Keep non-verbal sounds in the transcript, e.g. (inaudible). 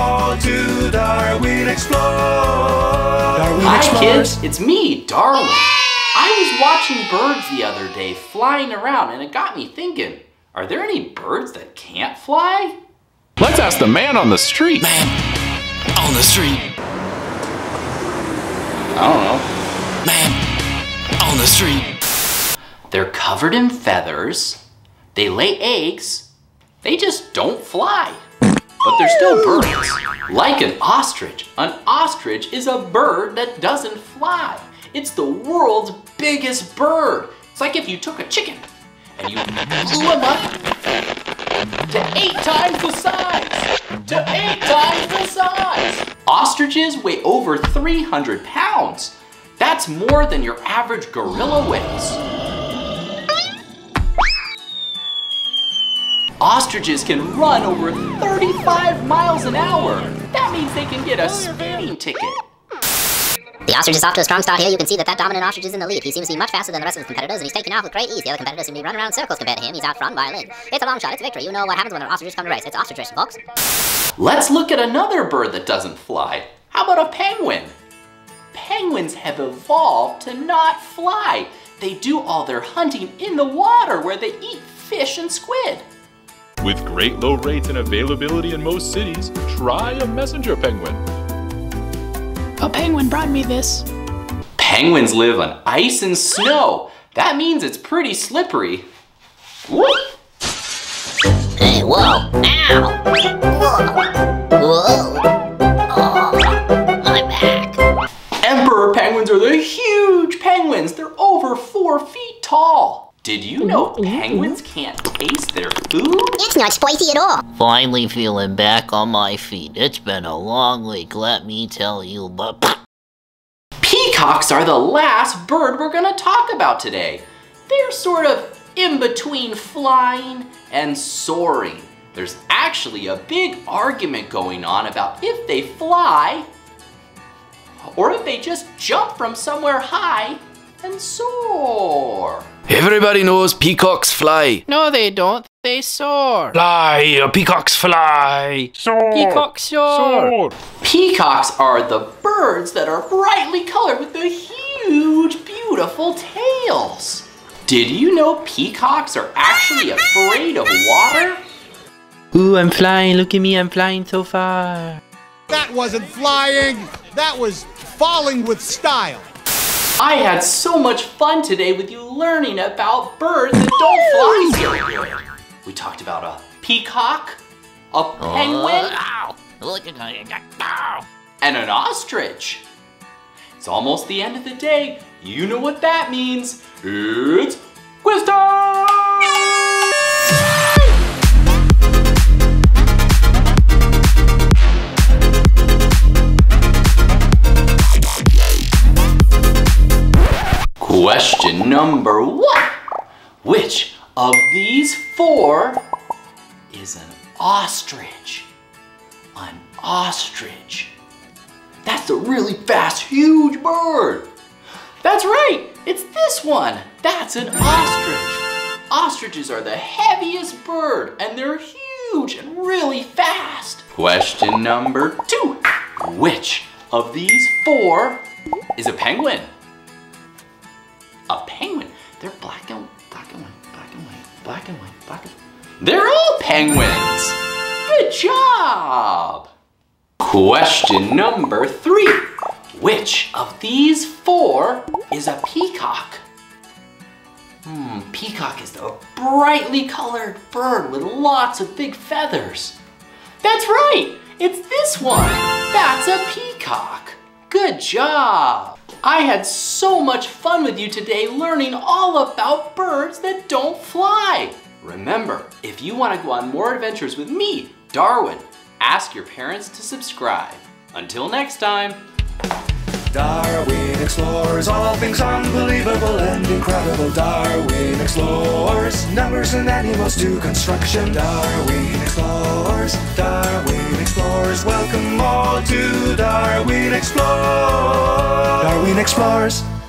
all to Darwin Explore. Darwin Hi Explores. kids, it's me, Darwin. I was watching birds the other day flying around and it got me thinking, are there any birds that can't fly? Let's ask the man on the street. Man on the street. I don't know. Man on the street. They're covered in feathers, they lay eggs, they just don't fly. But they're still birds. Like an ostrich, an ostrich is a bird that doesn't fly. It's the world's biggest bird. It's like if you took a chicken and you blew him up to eight times the size. To eight times the size. Ostriches weigh over 300 pounds. That's more than your average gorilla weighs. Ostriches can run over 35 miles an hour. That means they can get a speeding ticket. The ostrich is off to a strong start here. You can see that that dominant ostrich is in the lead. He seems to be much faster than the rest of his competitors, and he's taking off with great ease. The other competitors seem to be running around circles compared to him. He's outrun by a length. It's a long shot. It's victory. You know what happens when an ostrich comes to race. It's ostrich, folks. Let's look at another bird that doesn't fly. How about a penguin? Penguins have evolved to not fly. They do all their hunting in the water where they eat fish and squid. With great low rates and availability in most cities, try a messenger penguin. A penguin brought me this. Penguins live on ice and snow. That means it's pretty slippery. Whoop! Hey, whoa. Ow. Whoa. Whoa. Oh, my back. Emperor penguins are the huge penguins. They're over four feet tall. Did you know mm-hmm, mm-hmm, penguins mm-hmm. can't taste their food? It's not spicy at all. Finally feeling back on my feet. It's been a long week, let me tell you, but (laughs) Peacocks are the last bird we're gonna talk about today. They're sort of in between flying and soaring. There's actually a big argument going on about if they fly or if they just jump from somewhere high and soar. Everybody knows peacocks fly. No, they don't. They soar. Fly, uh, peacocks fly. Peacock soar. Peacocks are the birds that are brightly colored with the huge, beautiful tails. Did you know peacocks are actually afraid of water? Ooh, I'm flying. Look at me, I'm flying so far. That wasn't flying. That was falling with style. I had so much fun today with you learning about birds that don't fly very good. We talked about a peacock, a penguin, oh, Ow. Look at Ow. and an ostrich. It's almost the end of the day. You know what that means. It's Question number one. Which of these four is an ostrich? An ostrich. That's a really fast, huge bird. That's right, it's this one. That's an ostrich. Ostriches are the heaviest bird and they're huge and really fast. Question number two. Which of these four is a penguin? A penguin? They're black and black and white, black and white, black and white, black and They're all penguins. Good job. Question number three. Which of these four is a peacock? Hmm, peacock is the brightly colored bird with lots of big feathers. That's right, it's this one. That's a peacock. Good job. I had so much fun with you today learning all about birds that don't fly. Remember, if you want to go on more adventures with me, Darwin, ask your parents to subscribe. Until next time. Darwin explores all things unbelievable and incredible. Darwin explores numbers and animals to construction. Darwin explores. Darwin explores. Welcome all to Darwin. Darwin explores.